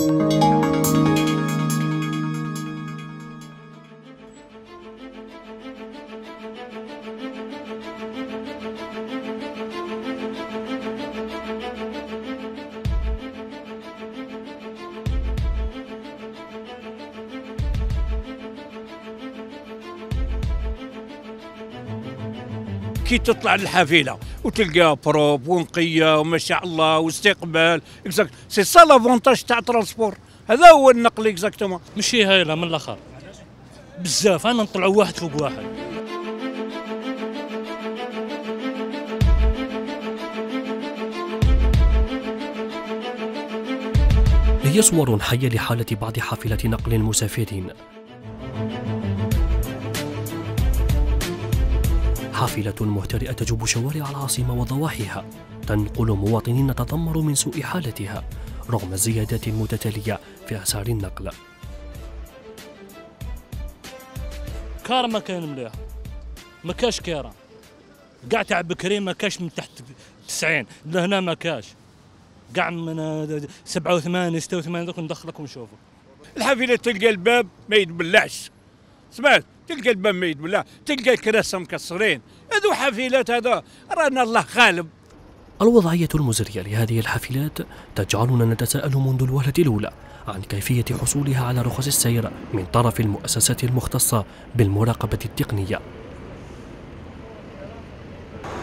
Música كي تطلع الحافلة وتلقى بروب ونقية وما شاء الله واستقبال. c'est ça l'avantage تاع transport هذا هو النقل exactement ماشي هايله من الآخر. بزاف رانا نطلعوا واحد فوق واحد. هي صور حية لحالة بعض حافلة نقل المسافرين حافلة مهترئة تجوب شوارع العاصمة وضواحيها تنقل مواطنين تذمروا من سوء حالتها رغم الزيادات المتتالية في أسعار النقل. كار ما كان مليح. ما كاش كارا. قاع تاع بكري ما كاش من تحت 90 لهنا ما كاش. قاع من 87 86 دوك ندخلك ونشوفه الحافلة تلقى الباب ما يتبلعش. سمعت؟ تلقى الباب ما يتبلع تلقى الكراسة مكسرين. هذو حافلات هذا. رانا الله غالب. الوضعية المزرية لهذه الحافلات تجعلنا نتساءل منذ الوهلة الأولى عن كيفية حصولها على رخص السير من طرف المؤسسات المختصة بالمراقبة التقنية.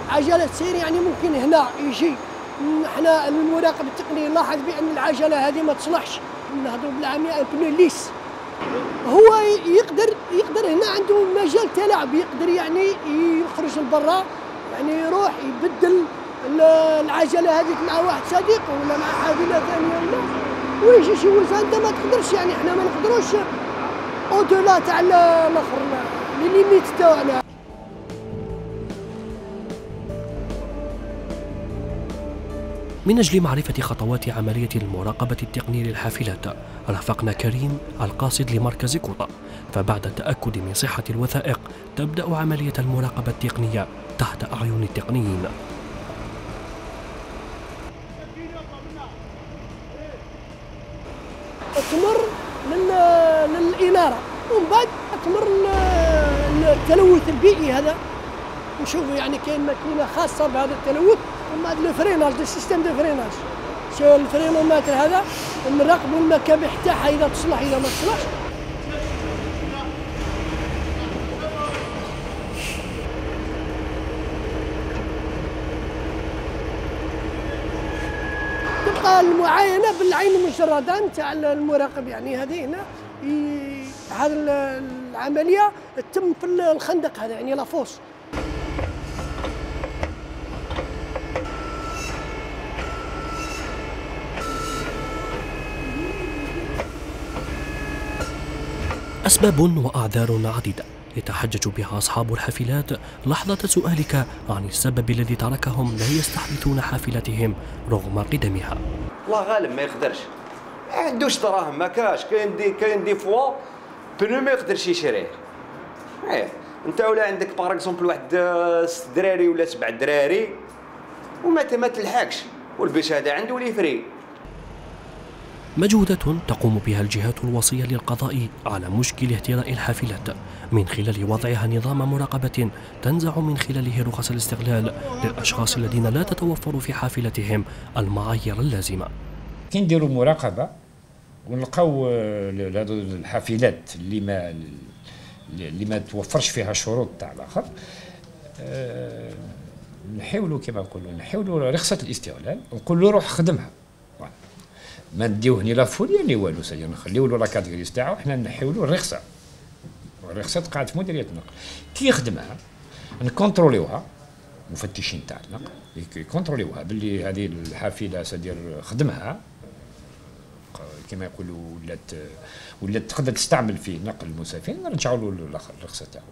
عجلة سير يعني ممكن هنا يجي. إحنا المراقب التقني يلاحظ بأن العجلة هذه ما تصلحش. نهضروا بالعامية ان ليس. هو يقدر يقدر هنا عنده مجال تلاعب يقدر يعني يخرج لبرا يعني يروح يبدل العجلة هذيك مع واحد صديق ولا مع حافله ثانية ولا ويجي يشوزها أنت ما تقدرش يعني إحنا ما نقدروش. اودولا تاع الآخر لي ليميت تاعنا. من أجل معرفة خطوات عملية المراقبة التقنية للحافلات رافقنا كريم القاصد لمركز كوطا. فبعد التأكد من صحة الوثائق تبدأ عملية المراقبة التقنية تحت أعين التقنيين. تمر للإنارة. ومن بعد تمر التلوث البيئي هذا. نشوفوا يعني كاين ماكينه خاصة بهذا التلوث. وما هذا ال freinage ال système de freinage. شو الفرينومتر هذا؟ نراقبوا المكابح تاعها اذا تصلح إذا ما تصلحش. تبقى المعاينة بالعين المجرده نتاع المراقب. يعني هذه هنا هذه العملية تتم في الخندق هذا يعني لافوس. أسباب وأعذار عديدة. يتحجج بها أصحاب الحافلات لحظة سؤالك عن السبب الذي تركهم لا يستحدثون حافلتهم رغم قدمها. الله غالب ما يقدرش. ما عندوش دراهم ما كاش. كاين des كاين des fois pneu ما يقدرش يشريه إيه. أنت ولا عندك par exemple واحد ست دراري ولا سبع دراري وما ما تلحقش. والبيش هذا عنده les frais. مجهودات تقوم بها الجهات الوصية للقضاء على مشكل اهتراء الحافلات. من خلال وضعها نظام مراقبة تنزع من خلاله رخص الاستغلال للأشخاص الذين لا تتوفر في حافلتهم المعايير اللازمة. كي نديروا مراقبة ونلقاو هذو الحافلات اللي ما اللي ما توفرش فيها شروط تاع الآخر أه نحاولوا كما نقولوا نحاولوا رخصة الاستغلال ونقول له روح خدمها. ما نديوه ني لا فوليا ني والو سي نخليو له لا تاعو حنا نحيولو الرخصة. الرخصة تقعد في مديرية النقل. كي يخدمها نكونتروليوها مفتشين تاع النقل يكونتروليوها باللي هذه الحافلة سدير خدمها. كما يقولوا ولات ولات تقدر تستعمل في نقل المسافرين نرجعوا له الرخصة تاعو.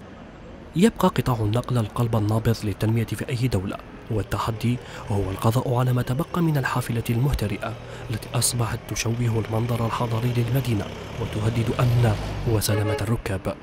يبقى قطاع النقل القلب النابض للتنمية في أي دولة والتحدي هو القضاء على ما تبقى من الحافلة المهترئة التي أصبحت تشوه المنظر الحضاري للمدينة وتهدد أمن وسلامة الركاب.